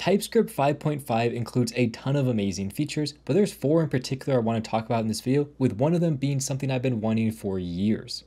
TypeScript 5.5 includes a ton of amazing features, but there's four in particular I want to talk about in this video, with one of them being something I've been wanting for years.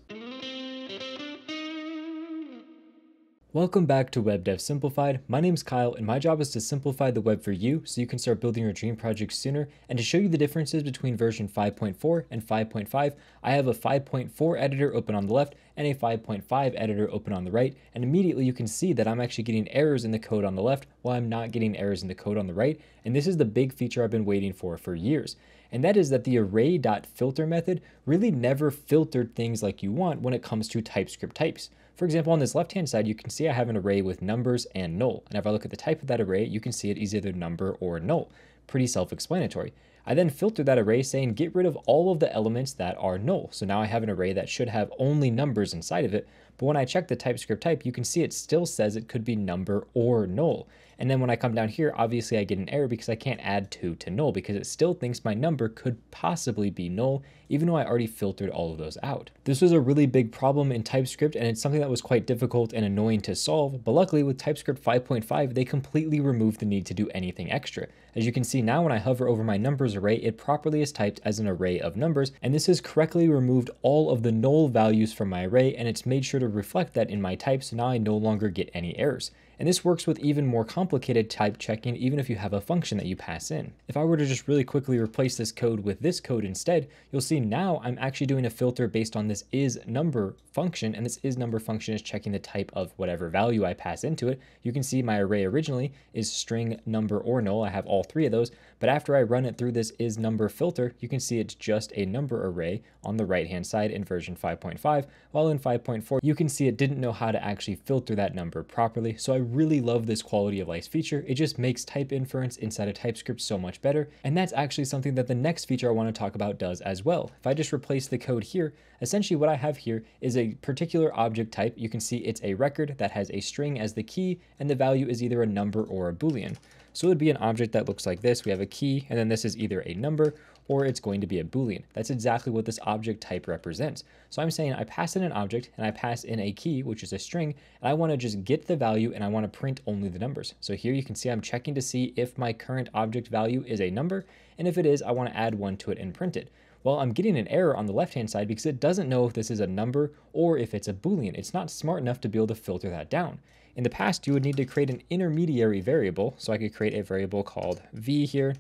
Welcome back to Web Dev Simplified. My name is Kyle and my job is to simplify the web for you so you can start building your dream projects sooner and to show you the differences between version 5.4 and 5.5. I have a 5.4 editor open on the left and a 5.5 editor open on the right and immediately you can see that I'm actually getting errors in the code on the left while I'm not getting errors in the code on the right and this is the big feature I've been waiting for for years and that is that the array.filter method really never filtered things like you want when it comes to TypeScript types. For example, on this left-hand side, you can see I have an array with numbers and null. And if I look at the type of that array, you can see it is either number or null. Pretty self-explanatory. I then filter that array saying get rid of all of the elements that are null. So now I have an array that should have only numbers inside of it. But when I check the TypeScript type, you can see it still says it could be number or null. And then when I come down here, obviously I get an error because I can't add 2 to null because it still thinks my number could possibly be null, even though I already filtered all of those out. This was a really big problem in TypeScript and it's something that was quite difficult and annoying to solve, but luckily with TypeScript 5.5, they completely removed the need to do anything extra. As you can see now when I hover over my numbers array, it properly is typed as an array of numbers, and this has correctly removed all of the null values from my array, and it's made sure to reflect that in my type, so now I no longer get any errors. And this works with even more complicated type checking, even if you have a function that you pass in. If I were to just really quickly replace this code with this code instead, you'll see now I'm actually doing a filter based on this is number function, and this is number function is checking the type of whatever value I pass into it. You can see my array originally is string, number, or null. I have all three of those, but after I run it through this is number filter, you can see it's just a number array on the right-hand side in version 5.5, while in 5.4, you can see it didn't know how to actually filter that number properly. So I really love this quality of life feature. It just makes type inference inside of TypeScript so much better. And that's actually something that the next feature I want to talk about does as well. If I just replace the code here, essentially what I have here is a particular object type. You can see it's a record that has a string as the key and the value is either a number or a boolean. So it would be an object that looks like this. We have a key, and then this is either a number or it's going to be a Boolean. That's exactly what this object type represents. So I'm saying I pass in an object and I pass in a key, which is a string, and I want to just get the value and I want to print only the numbers. So here you can see I'm checking to see if my current object value is a number, and if it is, I want to add one to it and print it. Well, I'm getting an error on the left-hand side because it doesn't know if this is a number or if it's a Boolean. It's not smart enough to be able to filter that down. In the past, you would need to create an intermediary variable. So I could create a variable called v here,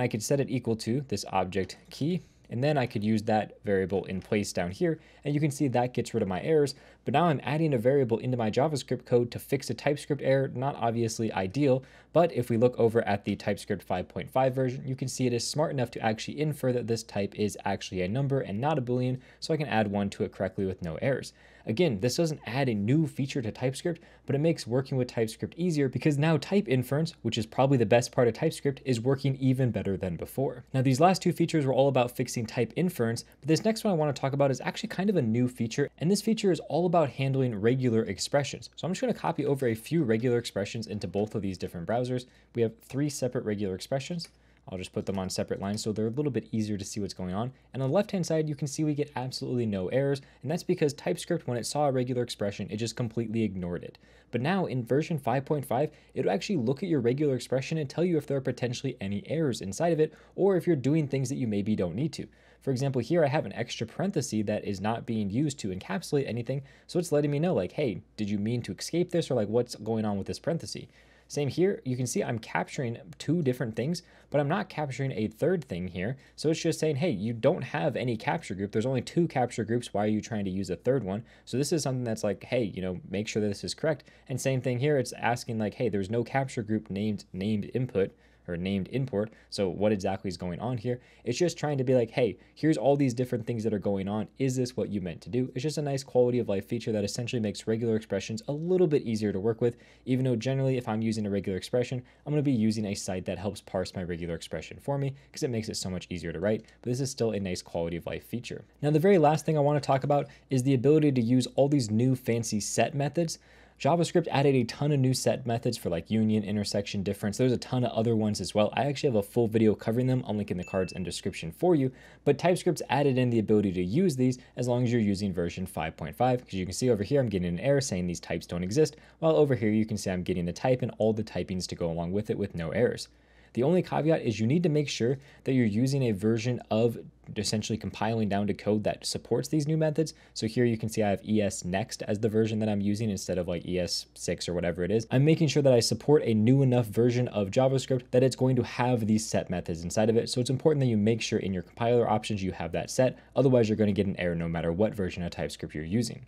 and I could set it equal to this object key, and then I could use that variable in place down here, and you can see that gets rid of my errors, but now I'm adding a variable into my JavaScript code to fix a TypeScript error, not obviously ideal, but if we look over at the TypeScript 5.5 version, you can see it is smart enough to actually infer that this type is actually a number and not a Boolean, so I can add one to it correctly with no errors. Again, this doesn't add a new feature to TypeScript, but it makes working with TypeScript easier because now type inference, which is probably the best part of TypeScript, is working even better than before. Now, these last two features were all about fixing type inference, but this next one I want to talk about is actually kind of a new feature, and this feature is all about handling regular expressions. So I'm just going to copy over a few regular expressions into both of these different browsers. We have three separate regular expressions. I'll just put them on separate lines so they're a little bit easier to see what's going on. And on the left-hand side, you can see we get absolutely no errors, and that's because TypeScript, when it saw a regular expression, it just completely ignored it. But now in version 5.5, it'll actually look at your regular expression and tell you if there are potentially any errors inside of it, or if you're doing things that you maybe don't need to. For example, here I have an extra parenthesis that is not being used to encapsulate anything, so it's letting me know like, hey, did you mean to escape this, or like what's going on with this parenthesis? Same here, you can see I'm capturing two different things, but I'm not capturing a third thing here. So it's just saying, hey, you don't have any capture group. There's only two capture groups. Why are you trying to use a third one? So this is something that's like, hey, you know, make sure that this is correct. And same thing here, it's asking like, hey, there's no capture group named named input or named import. So what exactly is going on here? It's just trying to be like, hey, here's all these different things that are going on. Is this what you meant to do? It's just a nice quality of life feature that essentially makes regular expressions a little bit easier to work with, even though generally if I'm using a regular expression, I'm going to be using a site that helps parse my regular expression for me because it makes it so much easier to write, but this is still a nice quality of life feature. Now, the very last thing I want to talk about is the ability to use all these new fancy set methods JavaScript added a ton of new set methods for like union, intersection, difference. There's a ton of other ones as well. I actually have a full video covering them. I'll link in the cards and description for you. But TypeScript's added in the ability to use these as long as you're using version 5.5. Because you can see over here, I'm getting an error saying these types don't exist. While over here, you can see I'm getting the type and all the typings to go along with it with no errors. The only caveat is you need to make sure that you're using a version of essentially compiling down to code that supports these new methods. So here you can see I have ES Next as the version that I'm using instead of like ES6 or whatever it is. I'm making sure that I support a new enough version of JavaScript that it's going to have these set methods inside of it. So it's important that you make sure in your compiler options you have that set. Otherwise, you're going to get an error no matter what version of TypeScript you're using.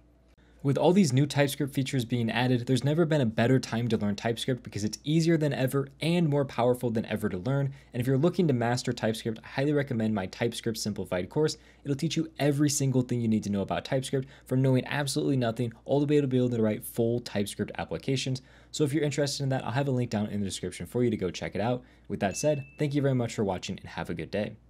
With all these new TypeScript features being added, there's never been a better time to learn TypeScript because it's easier than ever and more powerful than ever to learn. And if you're looking to master TypeScript, I highly recommend my TypeScript Simplified course. It'll teach you every single thing you need to know about TypeScript from knowing absolutely nothing all the way to be able to write full TypeScript applications. So if you're interested in that, I'll have a link down in the description for you to go check it out. With that said, thank you very much for watching and have a good day.